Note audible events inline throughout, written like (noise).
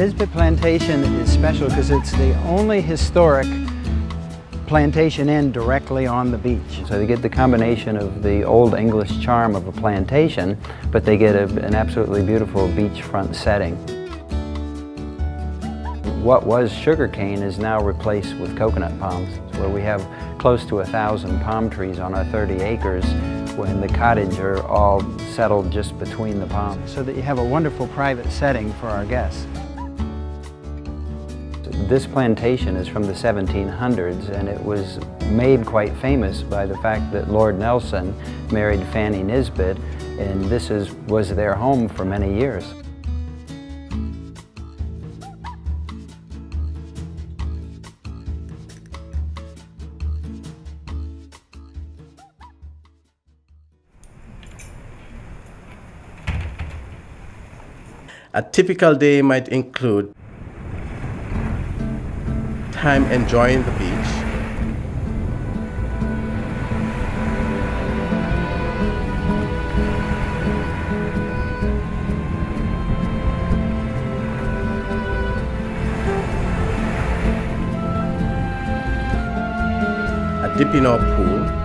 Nisbet Plantation is special because it's the only historic plantation inn directly on the beach. So they get the combination of the old English charm of a plantation, but they get a, an absolutely beautiful beachfront setting. What was sugarcane is now replaced with coconut palms, where we have close to a thousand palm trees on our 30 acres when the cottage are all settled just between the palms, so that you have a wonderful private setting for our guests. This plantation is from the 1700s and it was made quite famous by the fact that Lord Nelson married Fanny Nisbet and this is, was their home for many years. A typical day might include time enjoying the beach, a dip in our pool,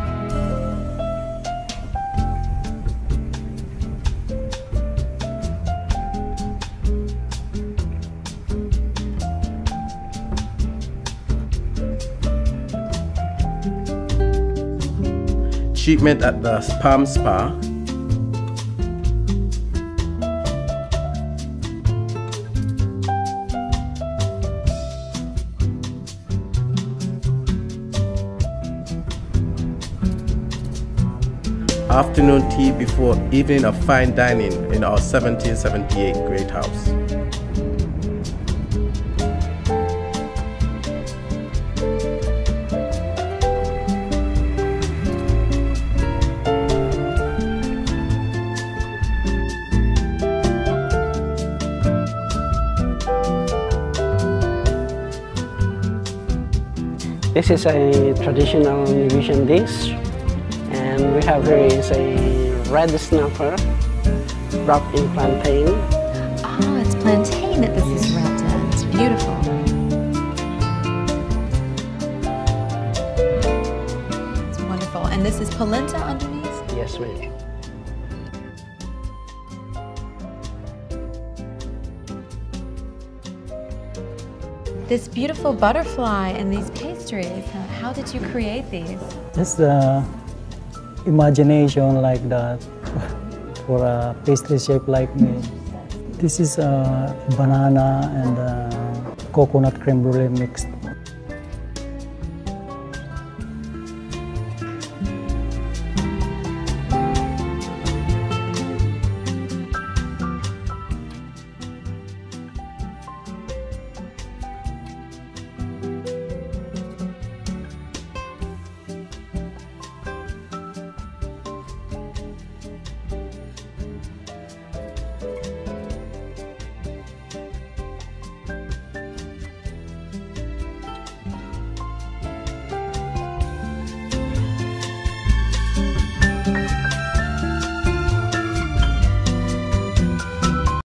treatment at the Palm Spa. Afternoon tea before evening of fine dining in our 1778 Great House. This is a traditional Indonesian dish and we have here is a red snapper wrapped in plantain. Oh, it's plantain that this is wrapped in. It's beautiful. It's wonderful. And this is polenta underneath? Yes, ma'am. This beautiful butterfly and these pastries, how did you create these? Just the imagination like that (laughs) for a pastry shape like me. This is a banana and a coconut creme brulee mixed